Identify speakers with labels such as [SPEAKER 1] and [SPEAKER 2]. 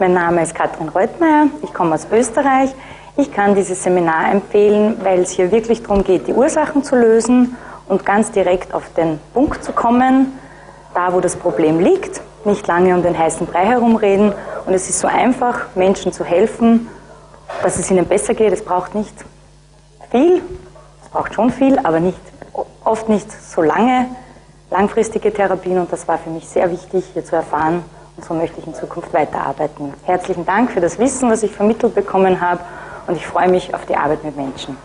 [SPEAKER 1] Mein Name ist Katrin Reutmeier, ich komme aus Österreich. Ich kann dieses Seminar empfehlen, weil es hier wirklich darum geht, die Ursachen zu lösen und ganz direkt auf den Punkt zu kommen, da wo das Problem liegt, nicht lange um den heißen Brei herumreden. Und es ist so einfach, Menschen zu helfen, dass es ihnen besser geht. Es braucht nicht viel, es braucht schon viel, aber nicht, oft nicht so lange langfristige Therapien und das war für mich sehr wichtig, hier zu erfahren und so möchte ich in Zukunft weiterarbeiten. Herzlichen Dank für das Wissen, was ich vermittelt bekommen habe und ich freue mich auf die Arbeit mit Menschen.